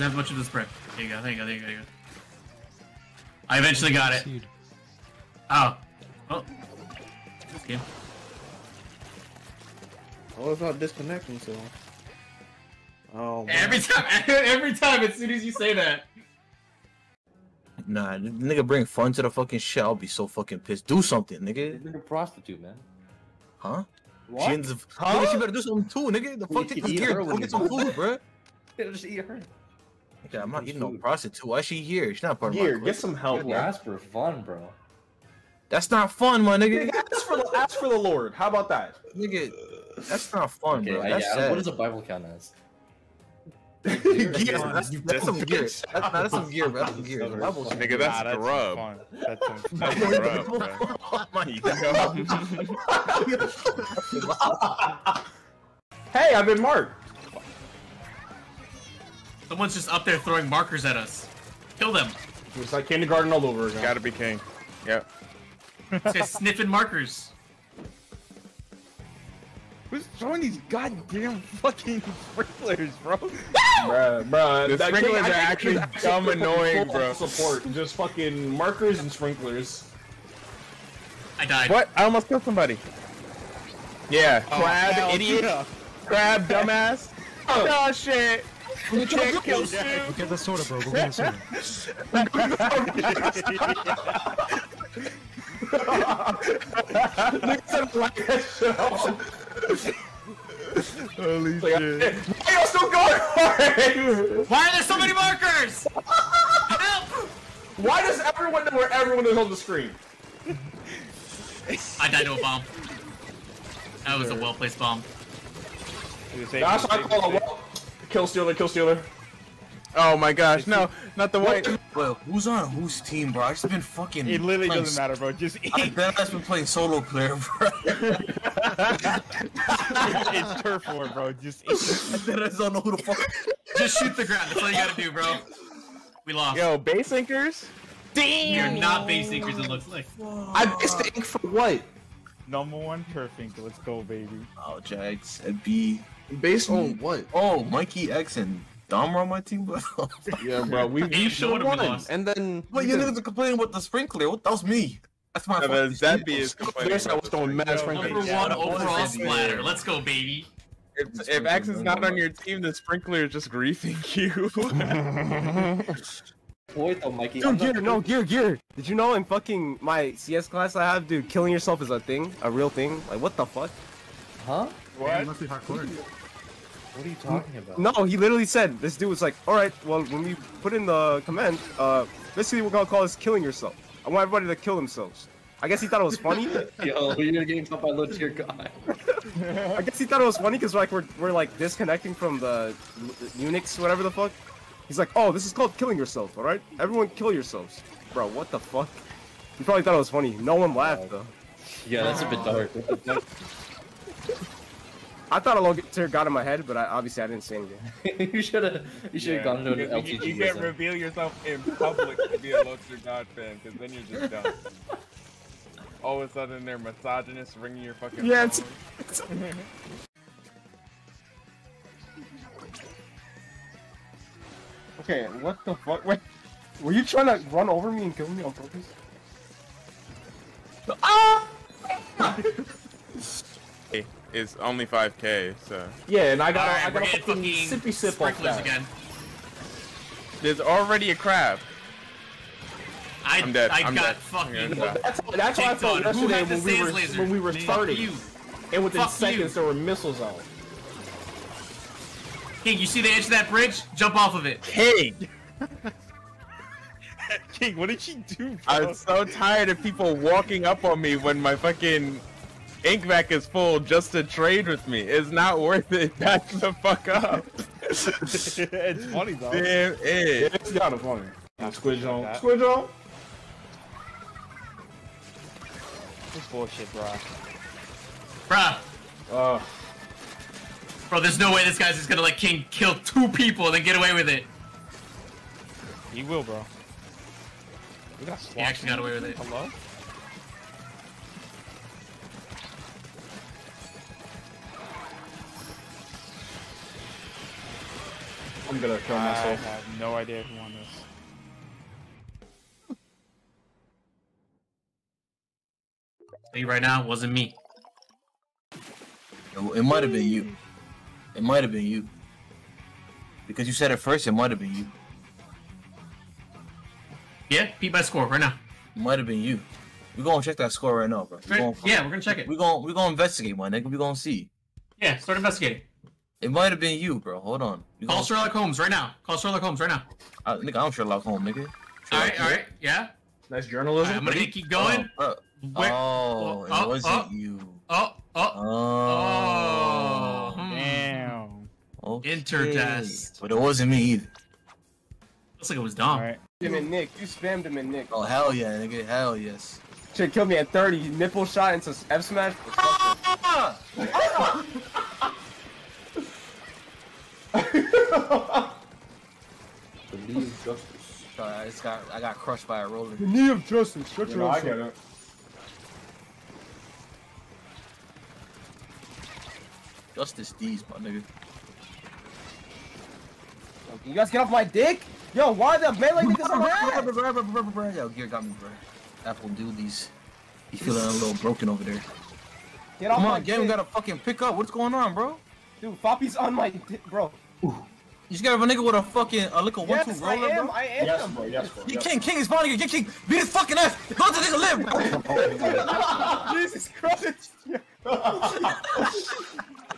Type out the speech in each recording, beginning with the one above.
Doesn't have much of the spread. There you go. There you go. There you go. There you go. I eventually got it. Seed. Oh. Oh. This game. Oh, it's not disconnecting, so. Oh, man. Every time, every time, as soon as you say that. Nah, nigga bring fun to the fucking shit. I'll be so fucking pissed. Do something, nigga. You're a prostitute, man. Huh? What? She, ends up- nigga, she better do something too, nigga. The fuck, You take can her eat Go get some food, bro. Yeah, just eat her. Nigga, I'm not Eat eating no food. prostitute. Why is she here? She's not part of Here, my get some help, You bro. ask for fun, bro. That's not fun, my nigga. Ask for, the, ask for the Lord. How about that? nigga, that's not fun, Okay, bro. I, That's yeah, sad. what does a Bible count as? gear? That's, that's some gear. That's, that's some gear, bro. That's some gear. That. Nigga, that's Nah, the that's rub. That's some that's some rub, bro. My god. Hey, I've been marked. Someone's just up there throwing markers at us. Kill them. It's like kindergarten all over again. Gotta be king. Yep. This guy's sniffing markers. Who's throwing these goddamn fucking sprinklers, bro? Bruh, bruh. The that sprinklers are actually it's dumb annoying, bro. Support, just fucking markers and sprinklers. I died. What? I almost killed somebody. Yeah, Oh, crab, hell idiot, yeah. crab, dumbass. oh, oh shit. You can't kill Go get the soda, bro. Go get the soda. Holy Like, shit. Why y'all still going for it? Why are there so many markers? Help! Why does everyone know where everyone is on the screen? I died to a bomb. That was a well placed bomb. That's what I call a well. Kill stealer, kill stealer. Oh my gosh, no, not the white. Well, who's on whose team, bro? I just been fucking. It literally playing doesn't matter, bro. Just eat. I bet I've been playing solo player, bro. it's turf war, bro. Just eat. I just don't know who the fuck. Just shoot the ground. That's all you gotta do, bro. We lost. Yo, base sinkers? Damn. You're not base seekers, it looks like. I missed the ink for what? Number one turf ink. Let's go, baby. Oh, Jags and B. Based on mm. what? Oh, Mykey X and Dom are on my team, but Yeah, bro, we, we you should have showed him we won. lost. And then. Wait, you niggas are complaining about the sprinkler. What? That was me. That's my Yeah, fault. but that be is complaining There's I about was throwing mad sprinkler. Number Yeah, one that overall splatter. Let's go, baby. If, if X is not on your team, the sprinkler is just griefing you. Wait though, Mykey. Dude, gear, no, gear, gear. Did you know in fucking my CS class I have, dude, killing yourself is a thing, a real thing? Like, what the fuck? Huh? What? must be hardcore. What are you talking about? No, he literally said, this dude was like, alright, well, when we put in the command, uh, basically we're gonna call this killing yourself. I want everybody to kill themselves. I guess he thought it was funny. Yo, you're gonna getting caught by low tier guy. I guess he thought it was funny because like we're, we're like disconnecting from the Unix, whatever the fuck. He's like, oh, this is called killing yourself, alright? Everyone kill yourselves. Bro, what the fuck? He probably thought it was funny. No one laughed though. Yeah, that's a bit dark. What the fuck? I thought a low tier got in my head, but I, obviously I didn't say anything. you should have. You should have gone to an you, LTG. you, you can't something. reveal yourself in public to be a Low Tier God fan, because then you're just done. All of a sudden, they're misogynist, ringing your fucking. Yeah, it's- phone. Okay, what the fuck? Wait, were you trying to run over me and kill me on purpose? Ah! Hey, it's only 5k, so. Yeah, and I got, Alright, I got a fucking fucking sippy sip off sprinklers that. again. There's already a crab. I, I'm dead, I I'm got dead. fucking. I'm gonna die. That's, that's how I kicked felt on. Who yesterday when we were laser? when we were Fuck starting, you. and within Fuck seconds you. there were missiles out. King, you see the edge of that bridge? Jump off of it. King! King, what did she do, bro? I'm so tired of people walking up on me when my fucking ink vac is full just to trade with me. It's not worth it. Back the fuck up. it's funny though. Damn it. It's kind of funny. Now, Squid Zone. that. Squid Zone. This bullshit, bro. Bruh. Uh, Bro, there's no way this guy's just gonna let King kill two people and then get away with it. He will, bro. We got He actually got away with it. Hello? I'm gonna kill myself. I have no idea who won this. Tell you right now, it wasn't me. It, it might have been you. It might have been you. Because you said it first, it might have been you. Yeah, beat by score right now. It might have been you. We're gonna check that score right now, bro. We Right? gonna, Yeah, we're gonna check it. We're gonna we're gonna investigate, my nigga. We're gonna see. Yeah, start investigating. It might have been you, bro. Hold on. We Call gonna- Sherlock Holmes right now. Call Sherlock Holmes right now. Uh, nigga, I'm Sherlock Holmes, nigga. All right, all right, yeah. Nice journalism. right, I'm gonna keep going. Oh, Where? oh, it oh, wasn't oh. you. Oh, oh, Oh. oh. hmm. Damn. Okay. Intertest. But it wasn't me either. Looks like it was Dom. Alright. Him and Nick. You spammed him and Nick. Oh hell yeah, nigga. Hell yes. Should killed me at 30. Nipple shot into F smash. Believe justice. Sorry, I just got I got crushed by a roller. The knee of justice. Shut You your know, I get it. Justice D's, my nigga. Yo, can You guys get off my dick? Yo, why the melee niggas on my ass? Yo, Gear got me, bro. Apple doolies. You feeling a little broken over there. Get off Come my on, game dick. gotta fucking pick up. What's going on, bro? Dude, Foppy's on my dick, bro. You just got a nigga with a fucking a little one two Yes, I roller, am. bro. I am. Yes, bro. Yes, bro. He Yes. King, King is spawning again. King, beat his fucking ass. Let the nigga live, bro. Jesus Christ.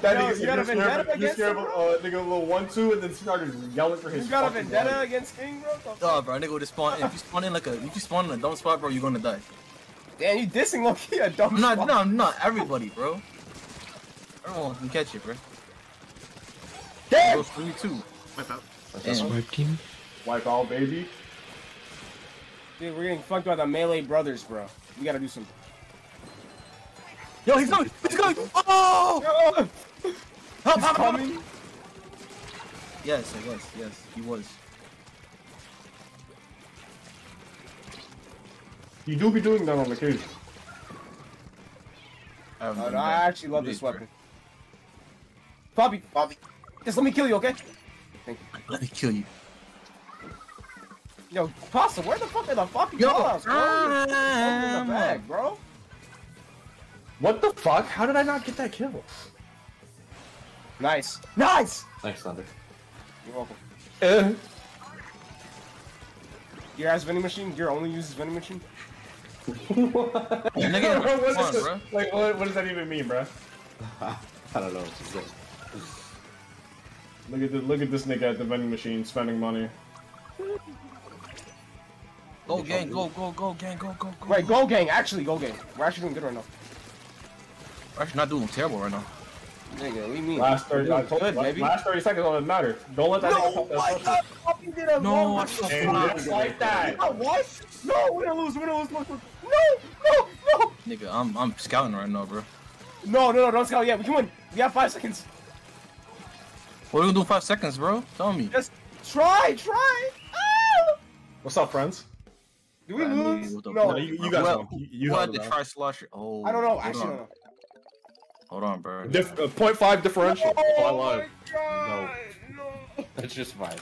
That Yo, nigga, you got a you scared vendetta of- you against scared him, of, uh, nigga, a little one two, and then started yelling for his. You got a vendetta life. against King, bro? The Oh, bro, nigga would spawn. If you spawn in like a, if you spawn in a dumb spot, bro, you're gonna die. Damn, you dissing Loki a dumb I'm not, spot. no, not everybody, bro. Everyone can catch it, bro. Damn! Goes three two. Wipe out. Damn. Swipe team. Wipe out, baby. Dude, we're getting fucked by the melee brothers, bro. We gotta do something. Yo, he's going! He's going! Oh! Help, help, help. coming. Yes, I guess. Yes, he was. You do be doing that on occasion. I, haven't Uh, no, I actually love this weapon. Bobby! Poppy. Just let me kill you, okay? Let me kill you. Yo, Pasta, where the fuck are the fucking Yo, callouts, bro? You're in um, the bag, bro. What the fuck? How did I not get that kill? Nice. Nice! Thanks, Thunder. You're welcome. Eh. Gear has vending machine? Gear only uses vending machine? Nigga, What come on, this- bro. Like, what, what does that even mean, bro? I don't know what to say. Look at this, look at this nigga at the vending machine spending money. Go, gang, go, go, go, gang, go, go, go. Wait, go gang. Actually, go gang. We're actually doing good right now. We're actually not doing terrible right now. Nigga, what do you mean? Last 30, We're I doing told, good, la- baby. last 30 seconds don't matter. Don't let that nigga No, pop that my first God, Poppy did a No, wrong- what the fuck? just like that. No, what? No, we're gonna lose, we're gonna lose, look, look. No, no, no! Nigga, I'm I'm scouting right now, bro. No, no, no, don't scout yet. We can win. We have five seconds. What are we gonna do in five seconds, bro? Tell me. Just try, try. Ah! What's up, friends? Do we I lose? what No. No, you, you guys Well, know. You, you had to the try Slosher? Oh, I don't know. hold Actually, on. no, no. Hold on, bro. Dif- uh, 0.5 differential. That's all I Oh want. my god! No. That's just fine.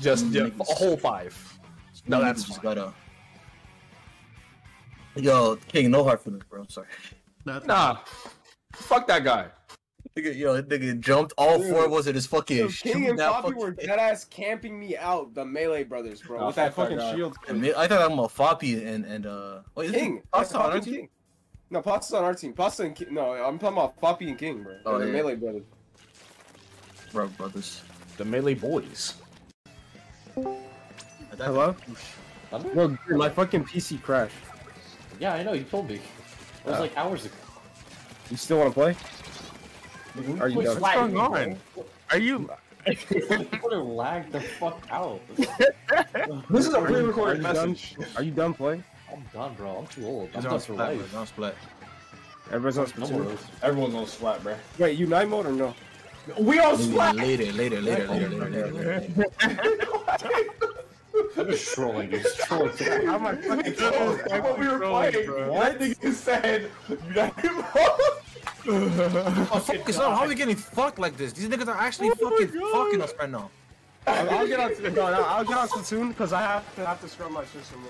Just yeah, a whole five. No, that's just gotta. Yo, King, no hard feelings, bro. I'm sorry. Nah. Fuck that guy. Nigga, yo, nigga jumped all Dude. four of us in his fucking Yo, shoe. King and that Poppy fucking- were dead ass camping me out, the melee brothers, bro, Nah, with that fucking guy. shield. I I thought I'm a Foppy and and uh. Wait, is King. It Pasta on Poppy our and team? King. No, Pasta's on our team. Pasta and King. No, I'm talking about Poppy and King, bro. Oh, They're the melee brothers. Bro, brothers. The melee boys. Hello? Thunder? Bro, my fucking PC crashed. Yeah, I know. You told me. It was like hours ago. You still want to play? Mm-hmm. Are you done? What's going on? Are you? You would have lagged the fuck out. This is a pre-recorded are you done? message. Are you done playing? I'm done, bro. I'm too old. I'm done for splat, life. He's on splat. Everybody's on No more Splatoon. of those. Everyone's on splat, bro. Wait, Unite mode or no? We on Maybe splat. Later, later, later, later, later, later, later. I'm just trolling. Just trolling. How am I fucking trolling? That's what we were Trolling, playing. bro. That nigga said, United Oh, fuck this up. How are we getting fucked like this? These niggas are actually oh fucking fucking us right now. I'll, I'll get on. No, no, I'll get on Splatoon because I have to have to scrub my system.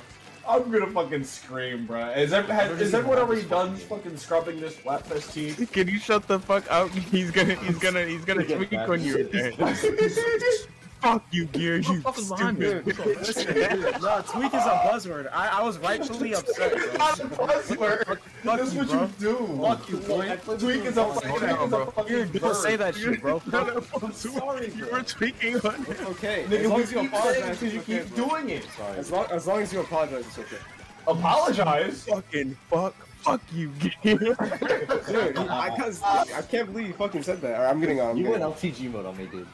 I'm gonna fucking scream, bro. Is, there, has, is everyone already done fucking scrubbing this Splatfest teeth? Can you shut the fuck up? He's gonna, he's gonna, he's gonna tweak on you. Fuck you, Gear. You stupid. Dude, no, tweak is a buzzword. I, I was rightfully upset. bro. Not a buzzword. Fuck That's you, what bro. you do. Fuck you, boy. Tweak is a, tweak is a fucking People say that shit, bro. I'm sorry, You bro. were tweaking on it. Okay, as long as you keep saying apologize, because you okay, keep bro. doing it. As long, as long as you apologize, it's okay. Apologize. Fucking fuck. Fuck you, Gear. Dude, I, cause, I can't believe you fucking said that. Alright, I'm getting on. I'm You getting went on. LTG mode on me, dude.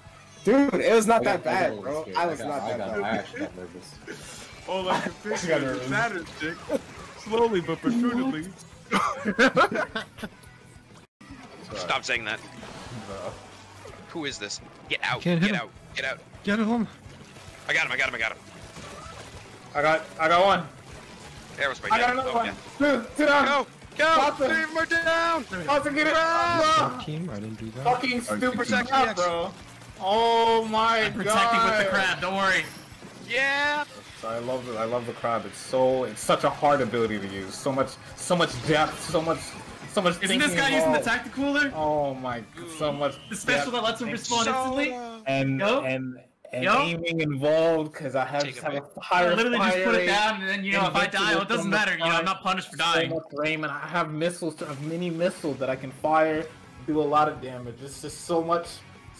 Dude, it was not I that got- I got a bad, bro. scared. I was got- not I that got, bad. I actually got nervous. Oh, All I can think got of nervous. is that is chick. Slowly but protrudingly. Stop saying that. Who is this? Get out. Get him. out. Get out. Get him. I got him. I got him. I got him. I got, I got one. Aerospace. I got another Oh, one. yeah. Dude, sit down. Go. Go. Awesome. Leave him down. Awesome, get it. Team, I didn't do that. Fucking stupid Protect crap, the X. bro. Oh my I'm god. protecting with the crab. Don't worry. Yeah. I love the I love the crab. It's so it's such a hard ability to use. So much so much depth. So much so much. Isn't this thinking guy using the involved. Tacticooler? Oh my, so much. The special that lets him respawn instantly? and Yo. and and Yo. aiming involved because I have, Take have a higher I literally just put it down, and then you know if I die, well, it doesn't Invincible matter. You know I'm not punished for So dying. much aim, and I have missiles, to, mini missiles that I can fire, do a lot of damage. It's just so much,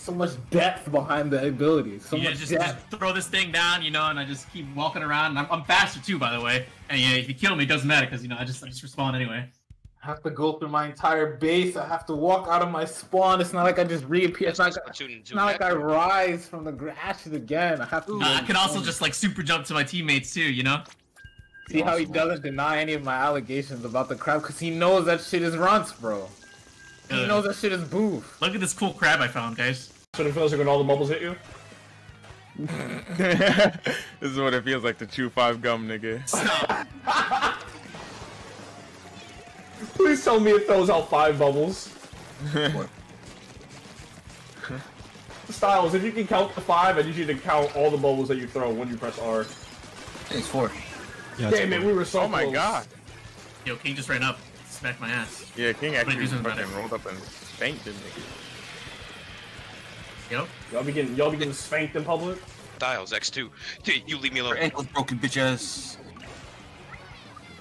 so much depth behind the ability. So You much just, depth. just throw this thing down, you know, and I just keep walking around. And I'm, I'm faster too, by the way. And yeah, if you kill me, it doesn't matter because you know I just I just respawn anyway. I have to go through my entire base. I have to walk out of my spawn. It's not like I just reappear. It's not, like- Platoon, it's not like I rise from the ashes again. I have to. Uh, I can also just like super jump to my teammates too, you know. see how he doesn't deny any of my allegations about the crab because he knows that shit is runts, bro. He knows that shit is boof. Look at this cool crab I found, guys. So it feels like when all the bubbles hit you. this is what it feels like to chew five gum, nigga. Stop. Please tell me it throws out five bubbles. Styles, if you can count to five, I need you to count all the bubbles that you throw when you press R. It's four. Yeah, Damn it, we were so Oh my close. god. Yo, King just ran up, smacked my ass. Yeah, King actually using fucking better. rolled up and spanked him, nigga. Yo, Y'all be getting y'all be getting spanked in public. Styles X2. Dude, you leave me alone. Her ankle's broken, bitch ass.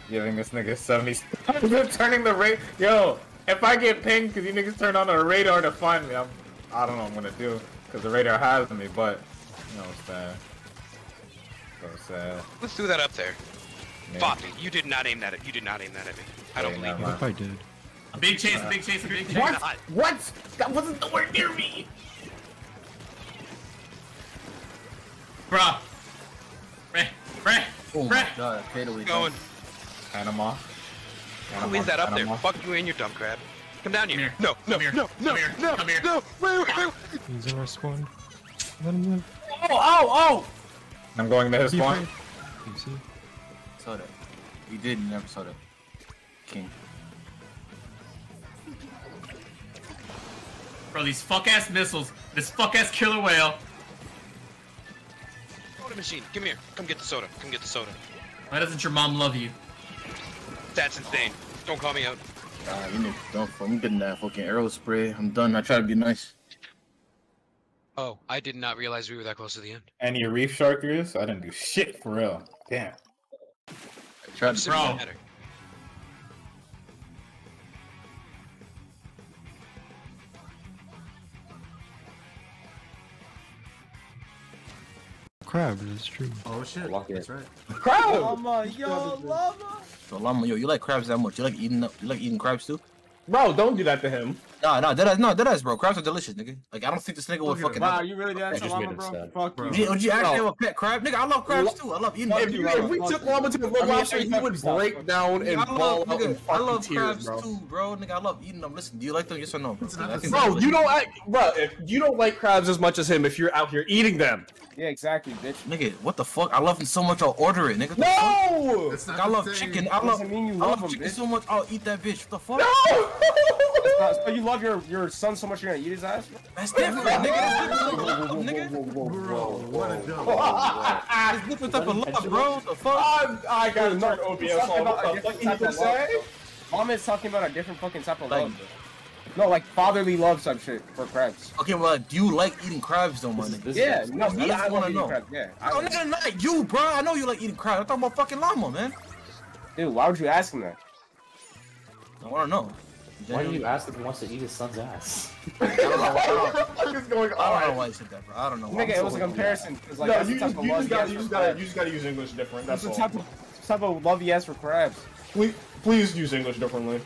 Giving this nigga 70. turning the rate. Yo, if I get pinged because you niggas turned on a radar to find me, I'm, I don't know what I'm gonna do. Because the radar has me, but, you know, it's sad. So sad. Let's do that up there. Yeah. Foppy, you did not aim that at you did not aim that at me. I don't Yeah, believe you. What if I did? a big chase, a big chase, a big chase. What? What? That wasn't nowhere near me! Bruh. Bruh. Bruh. Oh my god, fade away. Going. Panama. Who is that up there? Fuck you and your dumb crab. Come down Come here. here. No, no, Come here. no, no, Come here. no, Come here. no. Wait, wait, wait. He's in our spawn. Let him live. Oh, oh, oh! I'm going to his spawn. afraid. You see? Saw that. We did, you never saw that. King. Bro, these fuck ass missiles, this fuck ass Killer Wail. Soda machine. Come here. Come get the soda. Come get the soda. Why doesn't your mom love you? That's insane. Don't call me out. Ah, you niggas don't. I'm getting that fucking arrow spray. I'm done. I try to be nice. Oh, I did not realize we were that close to the end. Any reef sharkers? I didn't do shit for real. Damn. I tried to Doesn't Bro. Crab, it's true. Oh shit, Lock it. that's right. Crab! So llama, yo, you like crabs that much? You like eating? You like eating crabs too? Bro, don't do that to him. Nah, nah, that no, that is, bro. Crabs are delicious, nigga. Like I don't think this nigga would fucking. Wow, you really did that That just Llama, bro? sad. Fuck Bro. you. Would you, actually Bro. have a pet crab, nigga? I love crabs too. I love eating If, them. you, if we took Llama to the I mean, lobster, I he would break fuck. down and fall ball love, out in nigga, I love tears, crabs bro. too, bro. Nigga, I love eating them. Listen, do you like them? Yes or no? Bro, I think Bro, you don't act, bro. If you don't like crabs as much as him, if you're out here eating them, Yeah, exactly, bitch. Nigga, what the fuck? I love them so much. I'll order it, nigga. What the fuck? no, Like, I love chicken. I love. Mean you I love love them, chicken bitch. so much. I'll eat that bitch. What the fuck? no. So you love your your son so much you're gonna eat his ass? That's different, nigga. That's different, nigga. Bro, what a dumb. It's different type of love, bro. The fuck? I, I gotta Dude, no, turn OBS he's talking on. about a What the fuck you type just of love, say? Mom is talking about a different fucking type of Like- love. No, like fatherly love type shit for crabs. Okay, well, do you like eating crabs though, my nigga? Yeah, no, me, I just I wanna know. eating crabs. Yeah, No, nigga, not you, bro. I know you like eating crabs. I'm talking about fucking llama, man. dude, why would you ask him that? I wanna know. Why do you ask if he wants to eat his son's ass? I don't know. I don't, What the fuck is going I don't know on? why you said that, bro. I don't know. Nigga, it was a comparison. Cause like No, you just, you just gotta, you just gotta, you just gotta use English different. That's That's the all. type of type of love he has for crabs. Please, please use English differently.